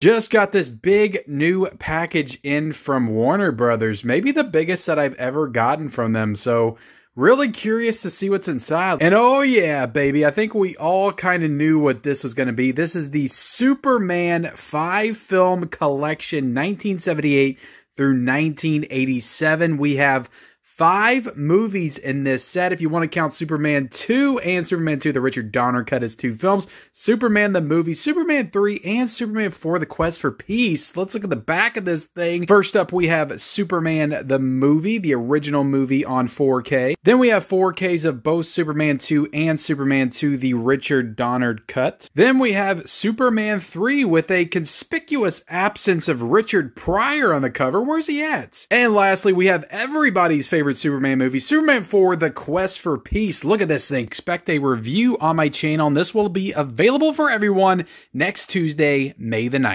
Just got this big new package in from Warner Brothers, maybe the biggest that I've ever gotten from them. So, really curious to see what's inside. And oh yeah, baby, I think we all kind of knew what this was going to be. This is the Superman 5 film collection 1978 through 1987. We have five movies in this set. If you want to count Superman 2 and Superman 2, the Richard Donner cut as two films, Superman the movie, Superman 3, and Superman 4, The Quest for Peace. Let's look at the back of this thing. First up, we have Superman the movie, the original movie on 4K. Then we have 4Ks of both Superman 2 and Superman 2, the Richard Donner cut. Then we have Superman 3 with a conspicuous absence of Richard Pryor on the cover. Where's he at? And lastly, we have everybody's favorite favorite Superman movie, Superman 4 The Quest for Peace. Look at this thing. Expect a review on my channel, and this will be available for everyone next Tuesday, May the 9th.